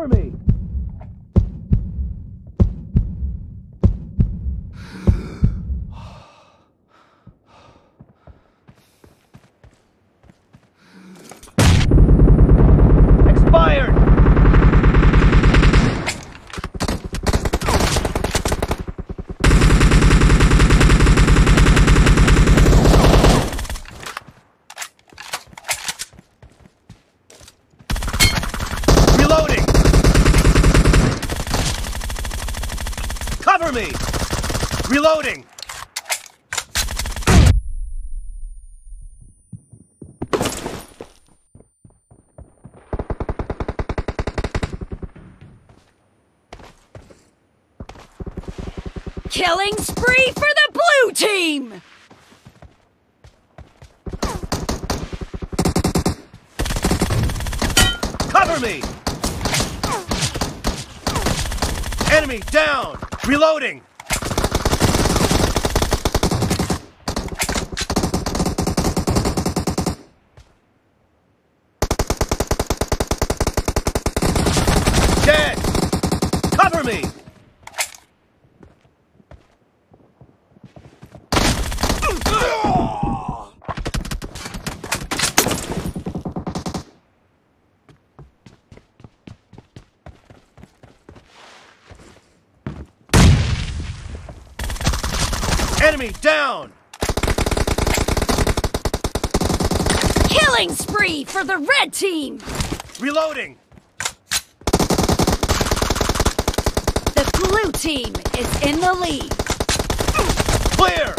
Cover me! Expired! Reloading! Cover me! Reloading! Killing spree for the blue team! Cover me! Enemy down! Reloading! Dead! Cover me! Enemy down! Killing spree for the red team! Reloading! The blue team is in the lead. Clear!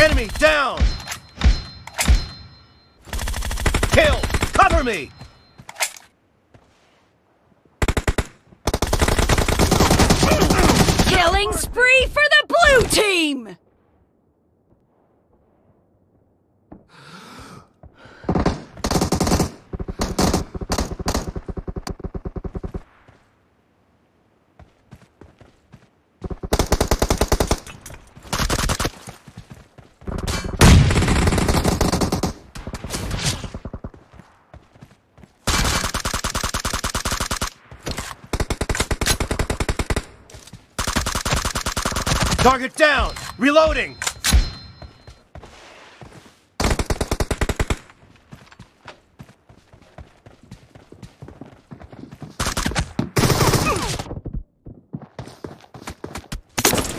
Enemy down! Me! Killing spree for the blue team! Target down! Reloading!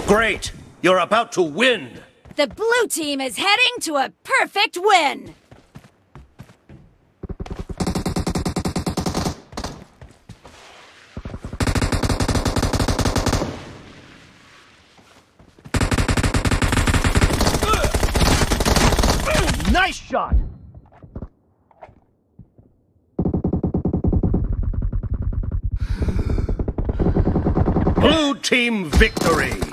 Great! You're about to win! The blue team is heading to a perfect win! Nice shot! Blue team victory!